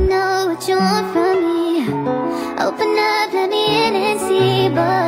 know what you want from me. Open up, let me in and see, but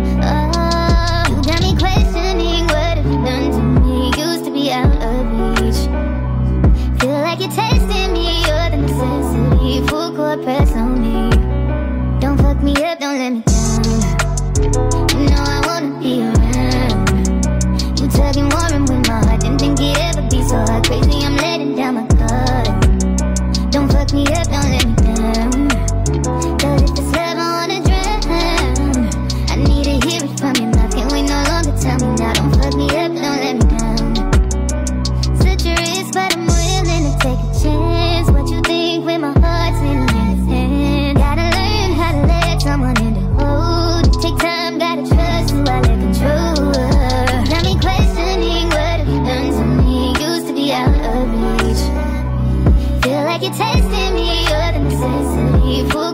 No. you're testing me, you're the necessity.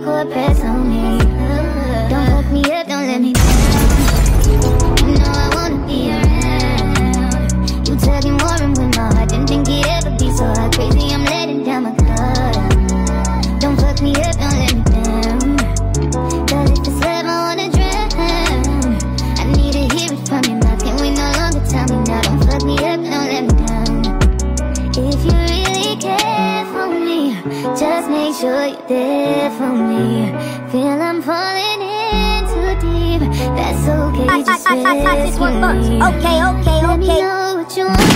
sure you're there for me. Feel I'm falling in too deep. That's okay, just Okay, okay, okay Let me know what you want.